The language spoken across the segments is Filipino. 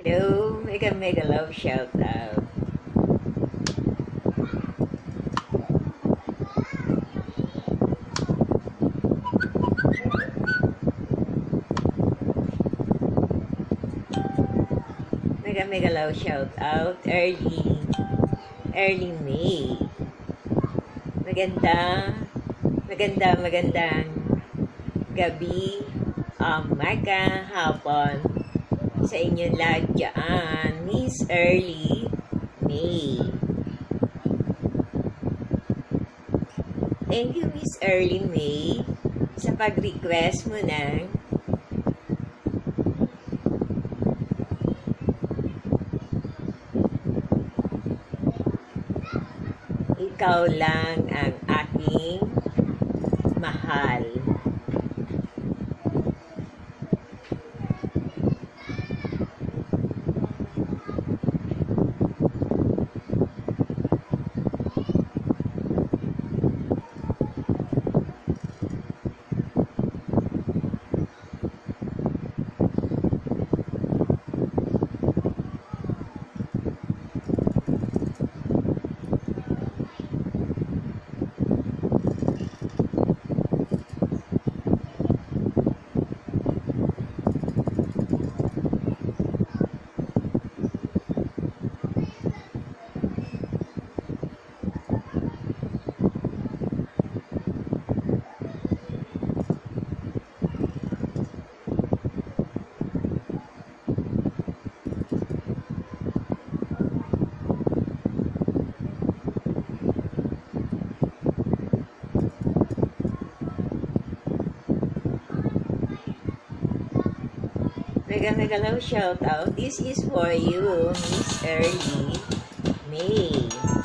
Hello, mega mega love shout out. Mega mega love shout out early early May. Maganda, maganda, magandang gabi, umaga, hapon sa inyong lahat dyan. Miss Early May. Thank you, Miss Early May, sa pag-request mo ng ikaw lang ang aking mahal. Mega mega love shout out. This is for you, Miss Early May.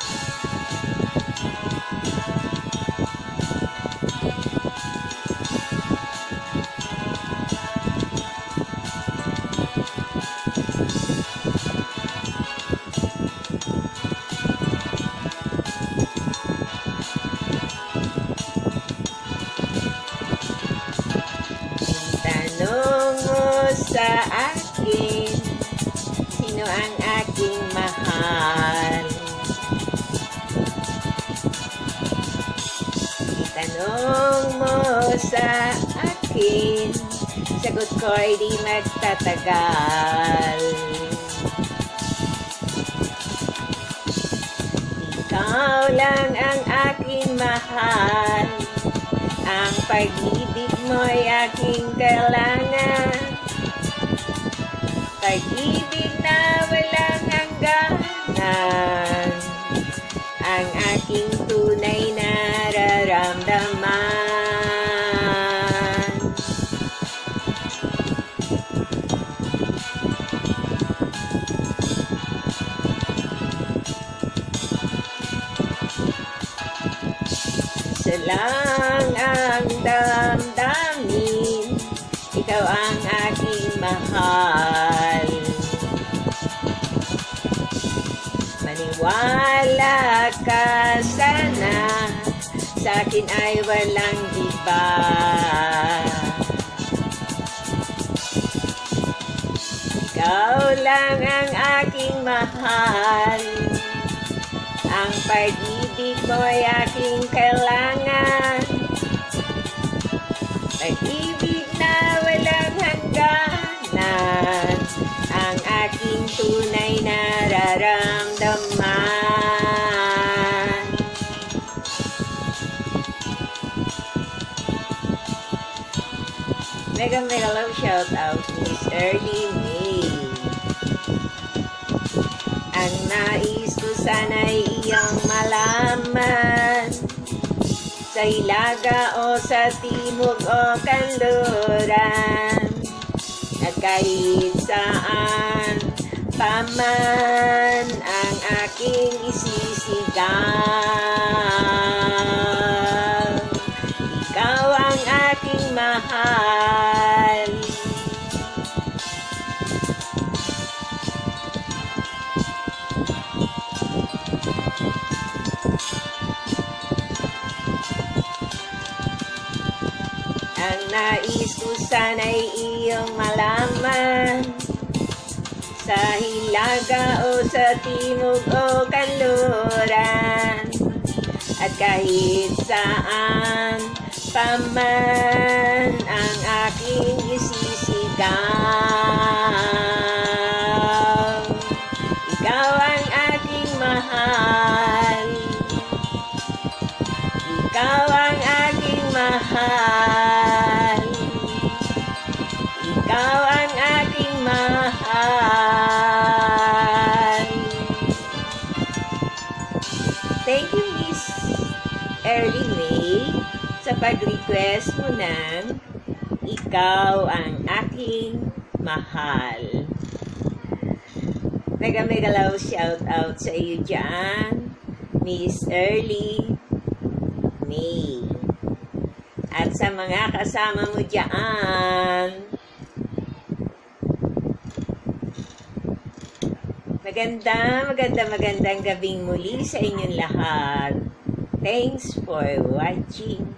Aking mahal? Itanong mo sa akin, sagot ko ay di magtatagal. Ikaw lang ang aking mahal, ang pag-ibig mo'y aking kailangan Pag-ibig na walang hangganan. Ang aking tunay na nararamdaman. Isa ang damdamin. Ikaw ang aking mahal Maniwala ka sana. Sa akin ay walang iba. Ikaw lang ang aking mahal. Ang pag-ibig mo'y aking kailangan. Pag-ibig Mega mega love shout out Miss Early May. Ang nais ko sana'y iyong malaman. Sa hilaga o sa timog o kanluran At kahit saan paman ang aking isisigaw. Ikaw ang aking mahal Ang nais ko sana'y iyong malaman. Sa hilaga o sa timog o kanluran At kahit saan paman ang aking isisigaw. Ikaw ang aking mahal Thank you, Miss Early May, sa pag-request mo ng Ikaw ang aking mahal. Mega mega love shout out sa iyo dyan, Miss Early May. At sa mga kasama mo dyan, maganda, maganda, magandang gabing muli sa inyong lahat. Thanks for watching.